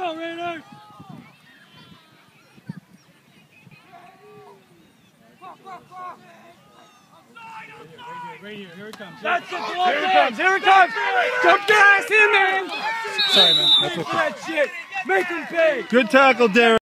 go, Raiders! Right here, here it comes. That's it, Here it comes, here it comes! Come gas in, man! Sorry, man. That's That shit! Make him pay! Good tackle, Derrick.